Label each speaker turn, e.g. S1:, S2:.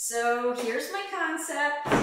S1: So here's my concept.